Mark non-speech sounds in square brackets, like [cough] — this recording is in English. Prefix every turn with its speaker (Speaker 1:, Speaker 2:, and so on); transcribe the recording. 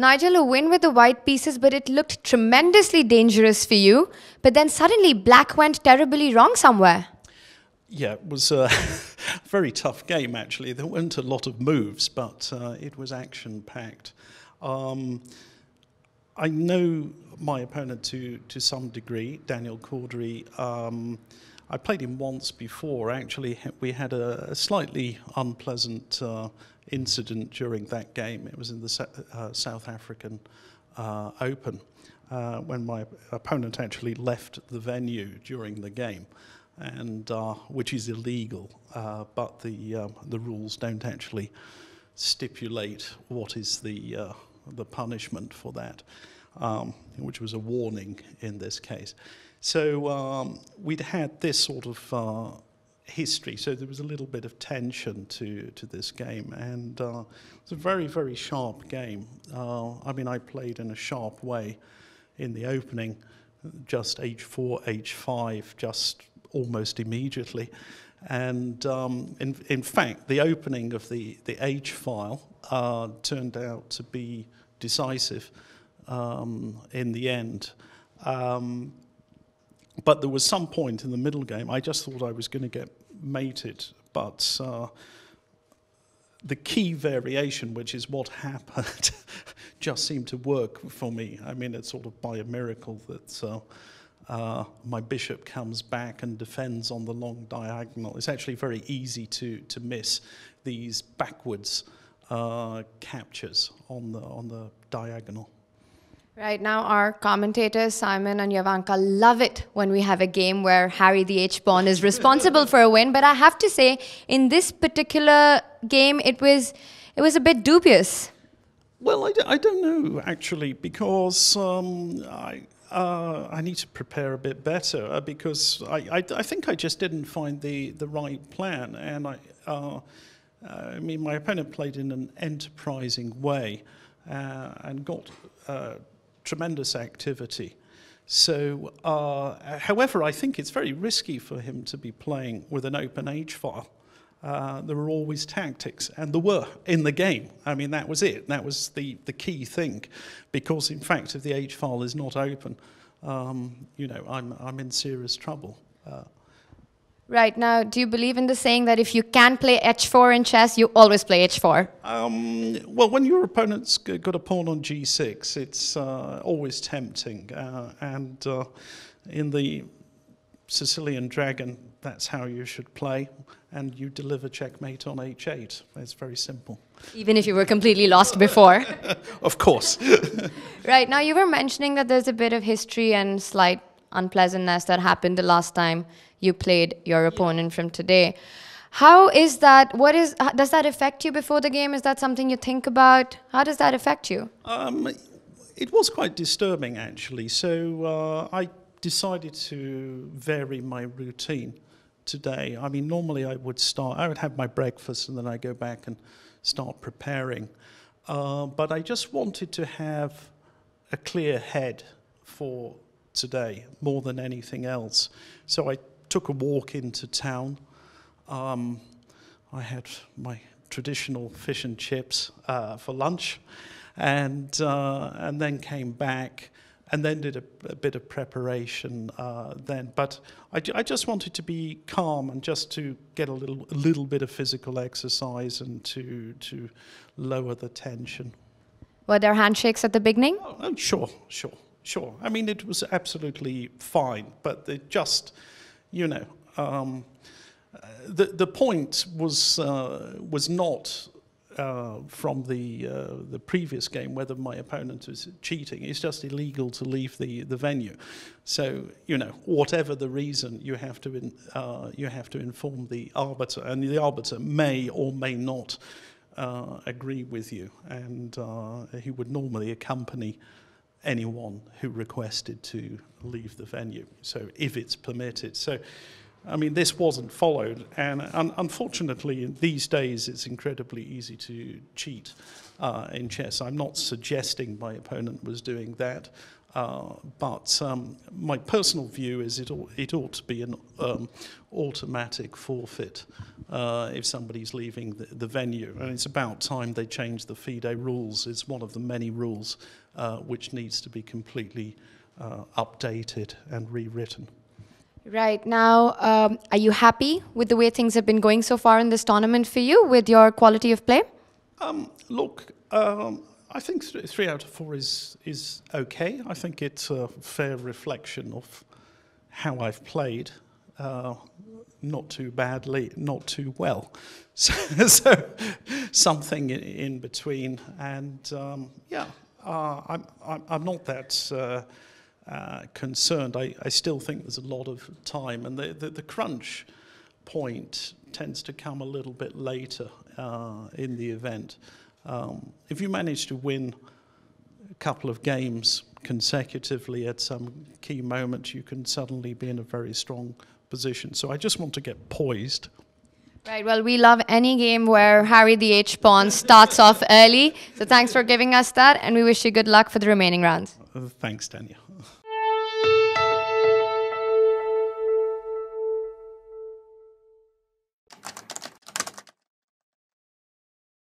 Speaker 1: Nigel, a win with the white pieces, but it looked tremendously dangerous for you. But then suddenly black went terribly wrong somewhere.
Speaker 2: Yeah, it was [laughs] a very tough game actually. There weren't a lot of moves, but uh, it was action packed. Um, I know my opponent to, to some degree, Daniel Cawdery. Um, I played him once before. Actually, we had a, a slightly unpleasant uh, incident during that game. It was in the uh, South African uh, Open uh, when my opponent actually left the venue during the game, and uh, which is illegal. Uh, but the um, the rules don't actually stipulate what is the the punishment for that, um, which was a warning in this case. So um, we'd had this sort of history, so there was a little bit of tension to, to this game, and uh, it was a very, very sharp game. Uh, I mean, I played in a sharp way in the opening, just h4, h5, just almost immediately. And um, in, in fact, the opening of the, the H file uh, turned out to be decisive um, in the end. Um, but there was some point in the middle game, I just thought I was going to get mated, but uh, the key variation, which is what happened, [laughs] just seemed to work for me. I mean, it's sort of by a miracle that uh, uh, my bishop comes back and defends on the long diagonal. It's actually very easy to, to miss these backwards uh, captures on the, on the diagonal.
Speaker 1: Right now, our commentators, Simon and Jovanka, love it when we have a game where Harry the H pawn is responsible for a win. But I have to say, in this particular game, it was it was a bit dubious.
Speaker 2: Well, I d- I don't know actually because um, I. Uh, I need to prepare a bit better uh, because I, I, I, think I just didn't find the, the right plan. And I, uh, I mean, my opponent played in an enterprising way uh, and got uh, tremendous activity. So, uh, however, I think it's very risky for him to be playing with an open H file. Uh, there were always tactics, and there were in the game. I mean, that was it. That was the, the key thing, because in fact, if the H file is not open, um, you know, I'm, I'm in serious trouble. Uh,
Speaker 1: Right now, do you believe in the saying that if you can play h4 in chess, you always play h4?
Speaker 2: Um, well, when your opponent's got a pawn on g6, it's uh, always tempting. Uh, and uh, in the Sicilian Dragon, that's how you should play. And you deliver checkmate on h8. It's very simple.
Speaker 1: Even if you were completely lost before? [laughs]
Speaker 2: of course. [laughs]
Speaker 1: right, now you were mentioning that there's a bit of history and slight unpleasantness that happened the last time you played your opponent from today. How is that? What is? Does that affect you before the game? Is that something you think about? How does that affect you?
Speaker 2: Um, it was quite disturbing actually. So uh, I decided to vary my routine today. I mean, normally I would start. I would have my breakfast and then I go back and start preparing. Uh, but I just wanted to have a clear head for today more than anything else. So I took a walk into town. Um, I had my traditional fish and chips uh, for lunch, and uh, and then came back, and then did a, a bit of preparation uh, then. But I, I, just wanted to be calm and just to get a little a little bit of physical exercise and to to lower the tension.
Speaker 1: Were there handshakes at the beginning?
Speaker 2: Oh, oh sure, sure. Sure. I mean, it was absolutely fine, but it just, you know, um, the the point was uh, was not uh, from the uh, the previous game whether my opponent is cheating. It's just illegal to leave the the venue. So you know, whatever the reason, you have to in, uh, you have to inform the arbiter, and the arbiter may or may not uh, agree with you, and uh, he would normally accompany anyone who requested to leave the venue, so if it's permitted. So, I mean, this wasn't followed, and un unfortunately, these days, it's incredibly easy to cheat uh, in chess. I'm not suggesting my opponent was doing that, Uh, but um, my personal view is it, ought, it ought to be an um, automatic forfeit uh, if somebody's leaving the, the, venue. And it's about time they change the FIDE rules. It's one of the many rules uh, which needs to be completely uh, updated and rewritten.
Speaker 1: Right now, um, are you happy with the way things have been going so far in this tournament for you, with your quality of play?
Speaker 2: Um, look, um, I think th three out of four is is okay. I think it's a fair reflection of how I've played. Uh, not too badly, not too well. [laughs] So, so something in, in, between. And um, yeah, uh, I'm, I'm, I'm, not that uh, uh, concerned. I, I still think there's a lot of time. And the, the, the crunch point tends to come a little bit later uh, in the event. Um, if you manage to win a couple of games consecutively at some key moment, you can suddenly be in a very strong position. So I just want to get poised.
Speaker 1: Right, well, we love any game where Harry the H pawn starts off early. So thanks for giving us that, and we wish you good luck for the remaining rounds.
Speaker 2: Uh, thanks, Daniel. [laughs]